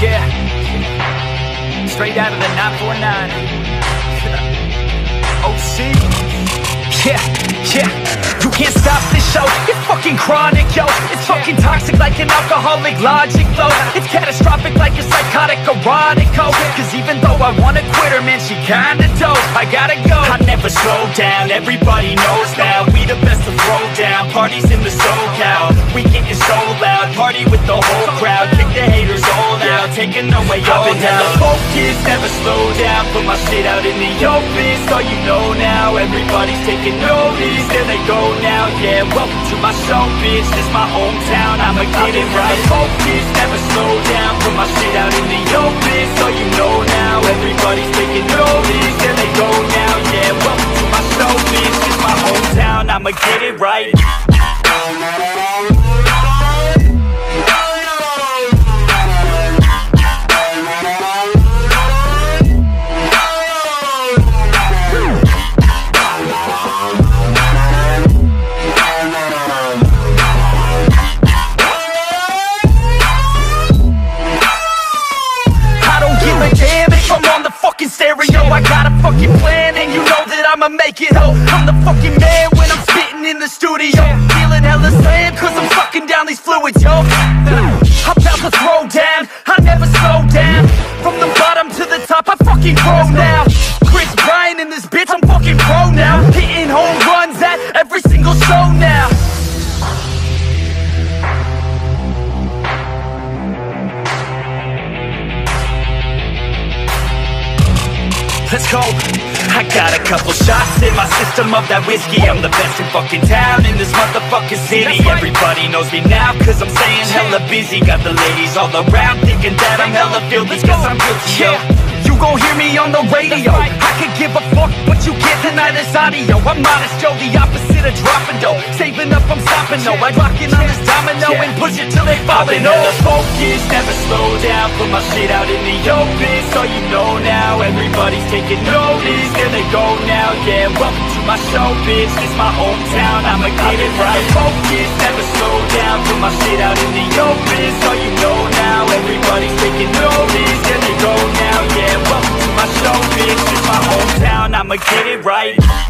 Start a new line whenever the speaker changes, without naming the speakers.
Yeah. Straight out of the 949. OC. Yeah, yeah. Can't stop this show. It's fucking chronic, yo. It's fucking toxic like an alcoholic logic flow. It's catastrophic like a psychotic erotico. Cause even though I wanna quit her, man, she kinda dope. I gotta go. I never slow down. Everybody knows now. We the best to throw down. Parties in the SoCal. We getting so loud. Party with the whole crowd. Kick the haters all out. Taking away all I've been hella focused. Never slow down. My shit out in the open. So you know now. Everybody's taking notice. There they go now. Yeah, welcome to my show, bitch. This my hometown. I'ma get it right. Focused. Never slow down. Put my shit out in the open. So you know now. Everybody's taking notice. There they go now. Yeah, welcome to my show, bitch. This my hometown. I'ma get it right. I'ma make it ho. I'm the fucking man when I'm spitting in the studio. Feeling hella slam cause I'm sucking down these fluids, yo. I'm about to throw down, I never slow down. From the bottom to the top, I fucking grow Let's go. I got a couple shots in my system of that whiskey. I'm the best in fucking town in this motherfucking city. Everybody knows me now, cause I'm staying hella busy. Got the ladies all around thinking that I'm hella filthy. Cause I'm guilty, yo. Gon' hear me on the radio. I could give a fuck what you get tonight is audio. I'm honest, Joe, the opposite of dropping dough. Saving up, I'm stopping, no. I lock in on this domino and push it till they falling over. Focus, never slow down. Put my shit out in the open, so you know now. Everybody's taking notice. There they go now, yeah. Welcome to my show, bitch. This my hometown. I'ma get it right. Focus, never slow down. Put my shit out in the open, so you know now. Everybody's taking I'ma get it right.